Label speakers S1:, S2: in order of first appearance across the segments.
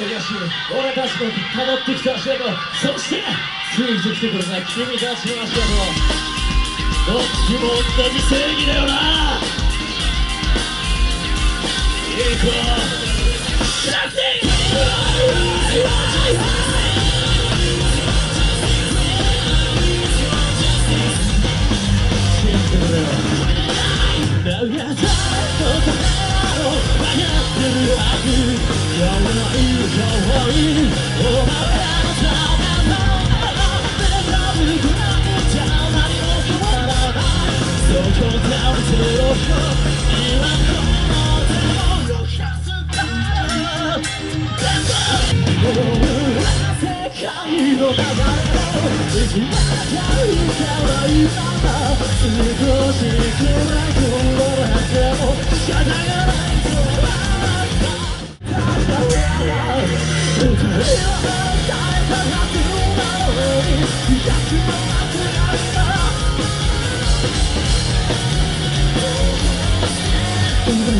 S1: 俺たちの辿ってきた足跡そしてついてきてください君たちの足跡。どっちも同じ正義だよな。行こう。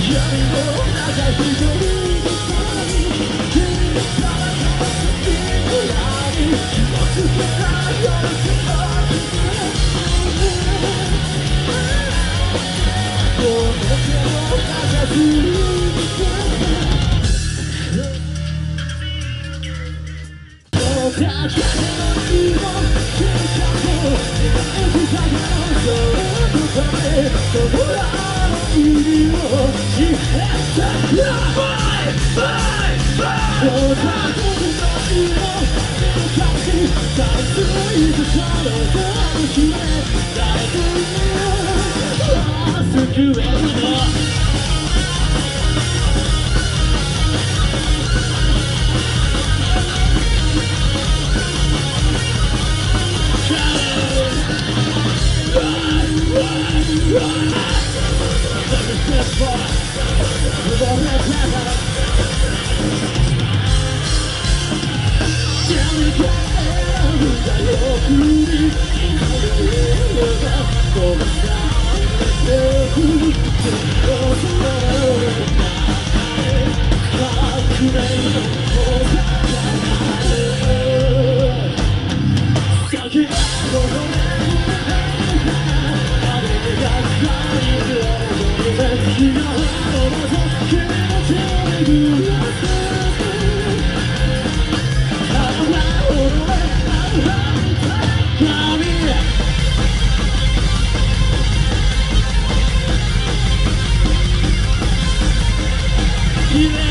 S1: Yeah, you know, I got to do Bye! Bye! Bye! I'm sorry, I'm I'm sorry, Yeah.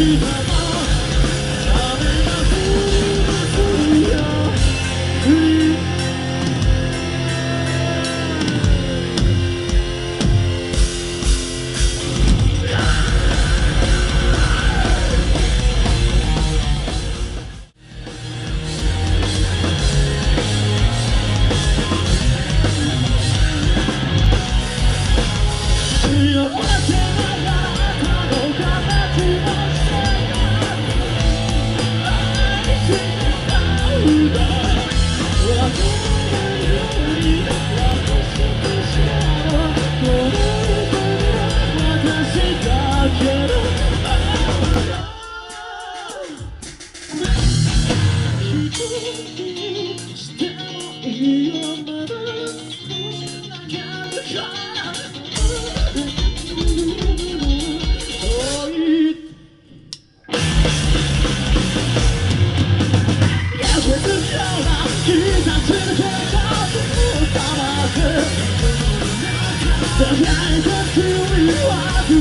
S1: Jesus.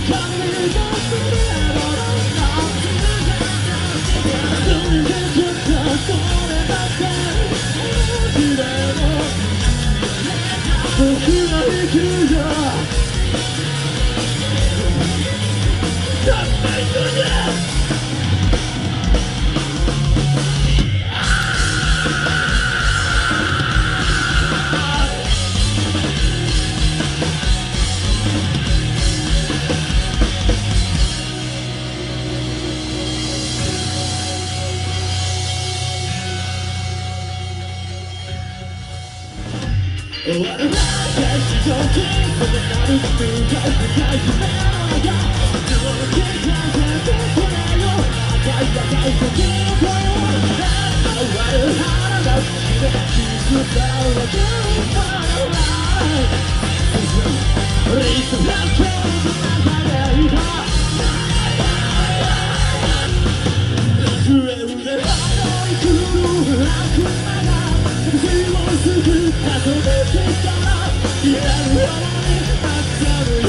S1: 終わら Well, I'm not just joking, but I'm you know that you're the girl for を救ったと出てから言えるようになったのよ